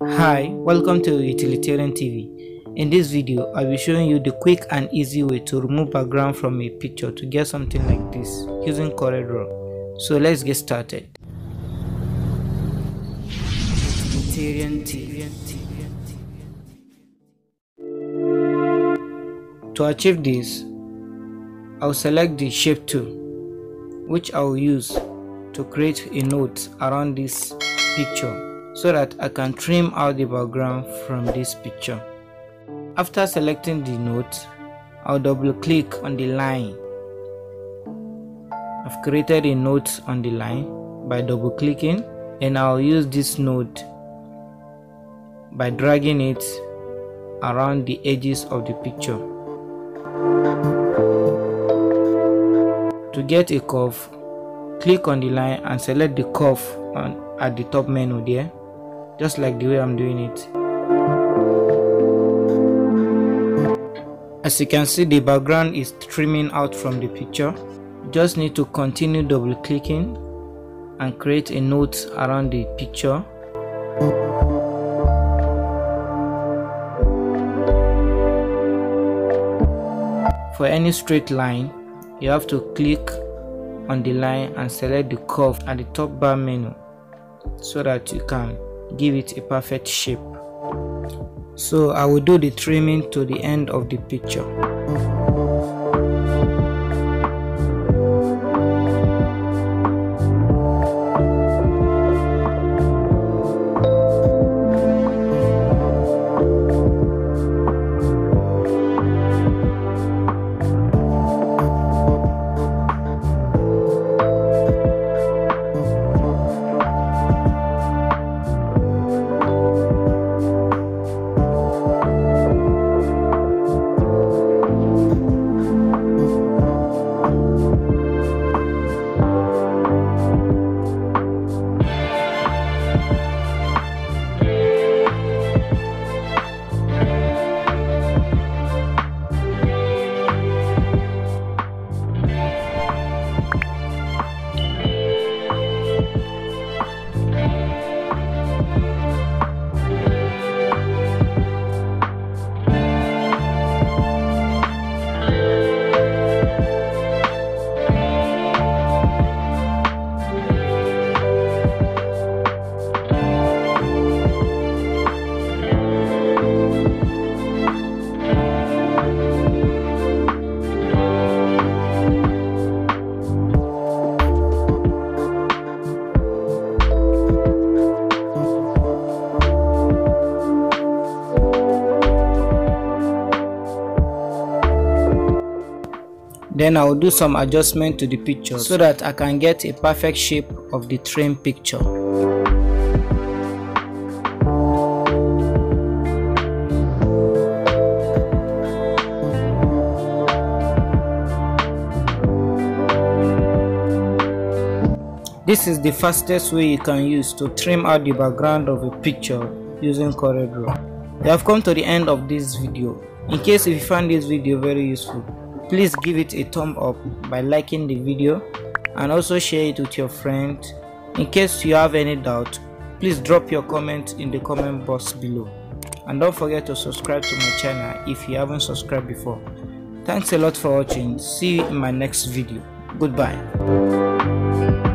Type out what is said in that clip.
Hi, welcome to Utilitarian TV. In this video, I'll be showing you the quick and easy way to remove background from a picture to get something like this using CorelDRAW. So let's get started. Utilitarian TV. To achieve this, I'll select the shape tool, which I'll use to create a note around this picture so that I can trim out the background from this picture. After selecting the note, I'll double click on the line. I've created a note on the line by double clicking and I'll use this note by dragging it around the edges of the picture. To get a curve, click on the line and select the curve on, at the top menu there just like the way I'm doing it. As you can see the background is trimming out from the picture. just need to continue double clicking and create a note around the picture. For any straight line, you have to click on the line and select the curve at the top bar menu so that you can give it a perfect shape. So I will do the trimming to the end of the picture Then I will do some adjustment to the picture so that I can get a perfect shape of the train picture. This is the fastest way you can use to trim out the background of a picture using CorelDRAW. We have come to the end of this video. In case if you found this video very useful, please give it a thumb up by liking the video and also share it with your friends in case you have any doubt please drop your comment in the comment box below. And don't forget to subscribe to my channel if you haven't subscribed before. Thanks a lot for watching. See you in my next video. Goodbye